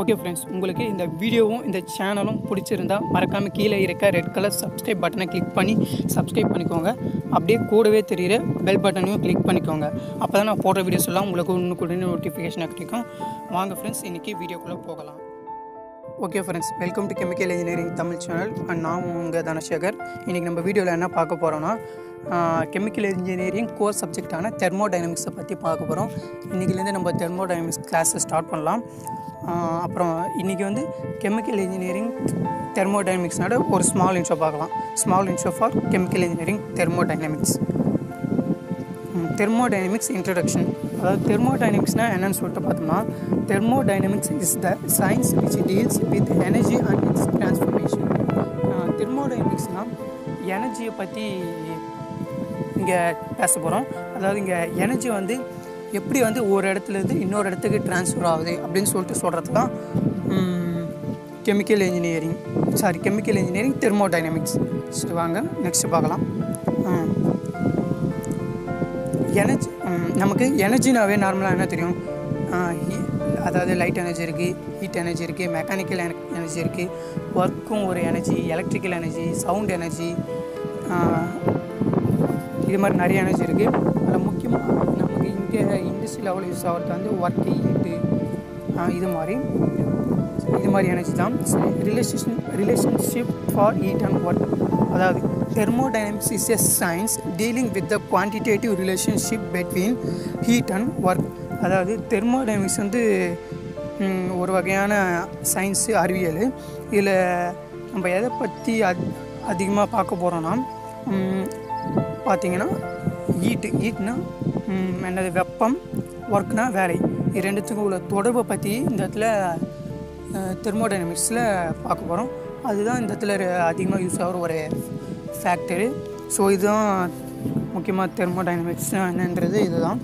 Okay friends உங்களுக்கு இந்த வீடியோவும் இந்த சேனலும் பிடிச்சிருந்தா மறக்காமல் கீழே இருக்க ரெட் கலர் சப்ஸ்கிரைப் பட்டனை கிளிக் பண்ணி சப்ஸ்கிரைப் பண்ணிக்கோங்க. அப்படியே கூடவே தெரிகிற பெல் பட்டனையும் கிளிக் பண்ணிக்கோங்க. அப்போ தான் நான் போடுற வீடியோஸ் எல்லாம் உங்களுக்கு இன்னும் கூட நோட்டிஃபிகேஷனாக கிடைக்கும். வாங்க ஃப்ரெண்ட்ஸ் இன்றைக்கி வீடியோக்குள்ளே போகலாம். Okay friends welcome to chemical engineering Tamil channel and நான் உங்கள் தனசேகர். இன்றைக்கி நம்ம வீடியோவில் என்ன பார்க்க போகிறோன்னா கெமிக்கல் இன்ஜினியரிங் கோர் சப்ஜெக்டான தெர்மோடைனமிக்ஸை பற்றி பார்க்க போகிறோம் இன்றைக்கிலேருந்து நம்ம தெர்மோ டைனமிக்ஸ் கிளாஸை ஸ்டார்ட் பண்ணலாம் அப்புறம் இன்றைக்கி வந்து கெமிக்கல் இன்ஜினியரிங் தெர்மோ தெர்மோடைனமிக்ஸ்னால ஒரு ஸ்மால் இன்ஷோ பார்க்கலாம். Small இன்ஷோ for chemical engineering thermodynamics thermodynamics introduction அதாவது தெர்மோடைனமிக்ஸ்னால் என்னன்னு சொல்லிட்டு பார்த்தோம்னா thermodynamics is the science which deals with energy and its transformation தெர்மோடைனமிக்ஸ்னால் எனர்ஜியை பற்றி இங்கே பேச போகிறோம் அதாவது இங்கே எனர்ஜி வந்து எப்படி வந்து ஒரு இடத்துலேருந்து இன்னொரு இடத்துக்கு ட்ரான்ஸ்ஃபர் ஆகுது அப்படின்னு சொல்லிட்டு சொல்கிறது தான் chemical engineering sorry chemical engineering thermodynamics வாங்க நெக்ஸ்ட் பார்க்கலாம். எனர்ஜி நமக்கு எனர்ஜினாவே நார்மலாக என்ன தெரியும்? அதாவது லைட் எனர்ஜி இருக்குது ஹீட் எனர்ஜி இருக்குது மெக்கானிக்கல் எனர்ஜி இருக்குது ஒர்க்கும் ஒரு energy electrical energy sound energy இது மாதிரி நிறைய எனர்ஜி இருக்குது அதில் முக்கியமாக நமக்கு இங்கே இண்டஸ்ட்ரி லெவலில் யூஸ் ஆகிறது வந்து ஒர்க் ஹீட்டு இது மாதிரி. இது மாதிரி எனர்ஜி தான். Relation relationship for heat and work அதாவது thermodynamics is a science dealing with the quantitative relationship between heat and work அதாவது தெர்மோடைனமிக்ஸ் வந்து ஒரு வகையான சயின்ஸு அறிவியல். இதில் நம்ம எதை பற்றி அத் அதிகமாக பார்க்க போகிறோன்னா பார்த்தீங்கன்னா ஹீட்டு ஹீட்னா என்னது வெப்பம் ஒர்க்னா வேலை. இது ரெண்டுத்துக்கும் உள்ள தொடர்பை பற்றி இந்த இடத்துல தெர்மோடைனமிக்ஸில் பார்க்க போகிறோம் அதுதான் இந்த இடத்துல அதிகமாக யூஸ் ஆகிற ஒரு ஃபேக்டரு ஸோ இதுதான் முக்கியமாக தெர்மோடைனமிக்ஸ் என்னன்றது இதுதான்.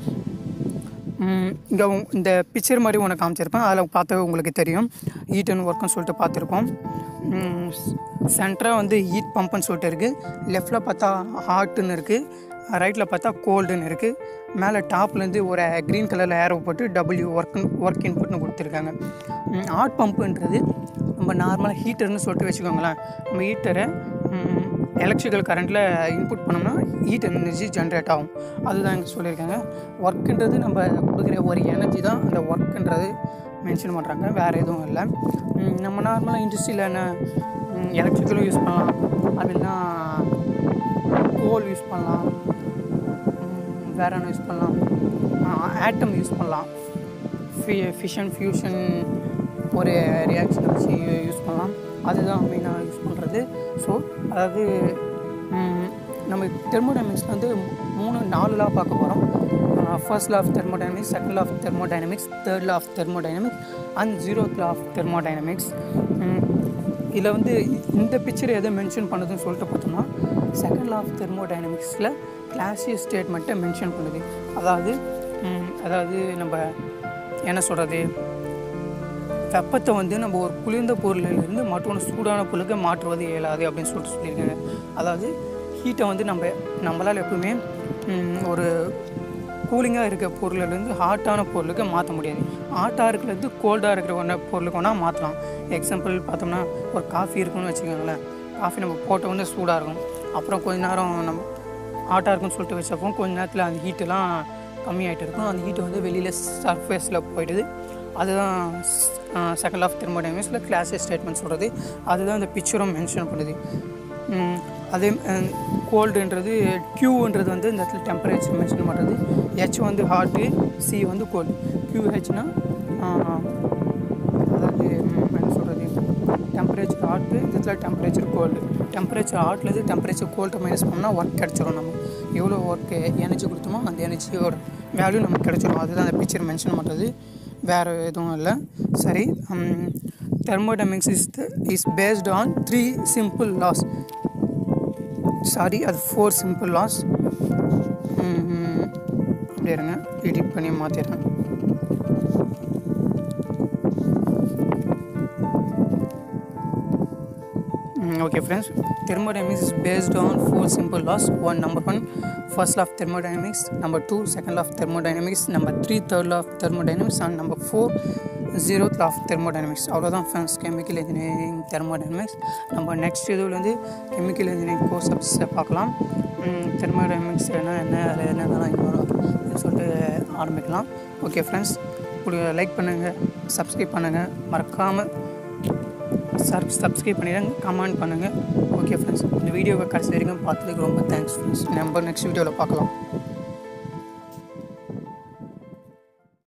இங்கே இந்த பிக்சர் மாதிரி உனக்கு காமிச்சிருப்பேன். அதில் பார்த்து உங்களுக்கு தெரியும். ஹீட் அண்ட் ஒர்க்குன்னு சொல்லிட்டு பார்த்துருப்போம். சென்டராக வந்து ஹீட் பம்ப்னு சொல்லிட்டு இருக்குது லெஃப்டில் பார்த்தா ஹாட்டுன்னு இருக்குது ரைட்டில் பார்த்தா கோல்டுன்னு இருக்குது மேலே டாப்லேருந்து ஒரு க்ரீன் கலரில் ஏரோ போட்டு டபுள்யூ ஒர்க் ஒர்க் இன்புட்னு கொடுத்துருக்காங்க. ஹாட் பம்புன்றது நம்ம நார்மலாக ஹீட்டர்னு சொல்லிட்டு வச்சுக்கோங்களேன். நம்ம ஹீட்டரை எலக்ட்ரிக்கல் கரண்ட்டில் இன்புட் பண்ணோம்னா ஹீட் எனர்ஜி ஜென்ரேட் ஆகும். அதுதான் இங்கே சொல்லியிருக்காங்க. ஒர்க்குன்றது நம்ம கொடுக்குற ஒரு எனர்ஜி தான். அந்த ஒர்க்குன்றது மென்ஷன் பண்ணுறாங்க வேறு எதுவும் இல்லை. நம்ம நார்மலாக இண்டஸ்ட்ரியில் என்ன எலக்ட்ரிக்கலும் யூஸ் பண்ணலாம். அப்படின்னா கோல் யூஸ் பண்ணலாம். வேற என்ன யூஸ் பண்ணலாம்? ஆட்டம் யூஸ் பண்ணலாம். ஃபி ஃபிஷன் ஃபியூஷன் ஒரு ரியாக்ஷன் வச்சு யூஸ் பண்ணலாம். அதுதான் மெயினாக யூஸ் பண்ணுறது ஸோ அதாவது நம்ம தெர்மோடைனமிக்ஸில் வந்து மூணு நாலு லா பார்க்க போகிறோம் first law of thermodynamics second law of thermodynamics third law of thermodynamics and zeroth law of thermodynamics இதில் வந்து இந்த பிக்சர் எதை மென்ஷன் பண்ணுதுன்னு சொல்லிட்டு பார்த்தோம்னா செகண்ட் லா ஆஃப் தெர்மோடைனமிக்ஸில் கிளாசியஸ் ஸ்டேட்மெண்ட்டை மென்ஷன் பண்ணுது. அதாவது அதாவது நம்ம என்ன சொல்கிறது வெப்பத்தை வந்து நம்ம ஒரு குளிர்ந்த பொருளிலிருந்து மற்றொன்று சூடான பொருளுக்கு மாற்றுவது இயலாது அப்படின்னு சொல்லிட்டு சொல்லியிருக்காங்க. அதாவது ஹீட்டை வந்து நம்ம நம்மளால் எப்பவுமே ஒரு கூலிங்காக இருக்க பொருளிலேருந்து ஹாட்டான பொருளுக்கு மாற்ற முடியாது. ஹாட்டாக இருக்கிறது கோல்டாக இருக்கிற ஒன்று பொருளுக்கு வேணால் மாற்றலாம். எக்ஸாம்பிள் பார்த்தோம்னா ஒரு காஃபி இருக்குன்னு வச்சுக்கோங்களேன். காஃபி நம்ம போட்ட உடனே சூடாக இருக்கும். அப்புறம் கொஞ்ச நேரம் நம்ம ஹாட்டாக இருக்குன்னு சொல்லிட்டு வச்சப்போ கொஞ்ச நேரத்தில் அந்த ஹீட்டெல்லாம் கம்மியாயிட்டு இருக்கும். அந்த ஹீட்டு வந்து வெளியில் சர்ஃபேஸில் போயிடுது. அதுதான் செகண்ட் ஆஃப் தெர்மோடைனமிக்ஸில் கிளாஸஸ் ஸ்டேட்மெண்ட் சொல்கிறது அதுதான் இந்த பிக்சரும் மென்ஷன் பண்ணுது. அதே கோல்டுன்றது க்யூன்றது வந்து இந்த இடத்துல டெம்பரேச்சர் மென்ஷன் பண்ணுறது ஹெச் வந்து ஹாட்டு சி வந்து கோல்டு கியூஹெச்னா அதாவது என்ன சொல்கிறது டெம்பரேச்சர் ஹாட்டு இடத்துல டெம்பரேச்சர் கோல்டு டெம்பரேச்சர் ஹாட்லேருந்து டெம்பரேச்சர் கோல்டு மைனஸ் பண்ணால் ஒர்க் கிடச்சிரும் நம்ம. எவ்வளோ ஒர்க்கு எனர்ஜி கொடுத்தோமோ அந்த எனர்ஜியோட வேல்யூ நமக்கு கிடச்சிரும். அதுதான் அந்த பிக்சர் மென்ஷன் பண்ணுறது வேறு எதுவும் இல்லை. சரி thermodynamics is is based on three simple laws sorry அது ஃபோர் சிம்பிள் லாஸ் அப்படி இருங்க எடிட் பண்ணி மாற்றிடுறேன் okay friends thermodynamics is based on four simple laws one number one first of thermodynamics number two second of thermodynamics number three third of thermodynamics and number four and zeroth of thermodynamics அவ்வளோதான் friends chemical engineering thermodynamics நம்ம next இதுவில் வந்து chemical engineering course சப்ஸை பார்க்கலாம். Thermodynamics என்ன என்ன அதில் என்னென்னலாம் அப்படின்னு சொல்லிட்டு ஆரம்பிக்கலாம். ஓகே ஃப்ரெண்ட்ஸ் உங்களுக்கு லைக் பண்ணுங்கள் சப்ஸ்கிரைப் பண்ணுங்கள் மறக்காமல் சப் சப்ஸ்கிரைப் பண்ணிடுங்க கமெண்ட் பண்ணுங்கள் ஓகே ஃப்ரெண்ட்ஸ் இந்த வீடியோவை கடைசி வரைக்கும் பார்த்ததுக்கு ரொம்ப தேங்க்ஸ் ஃப்ரெண்ட்ஸ் நம்ம நெக்ஸ்ட் வீடியோவில் பார்க்கலாம்.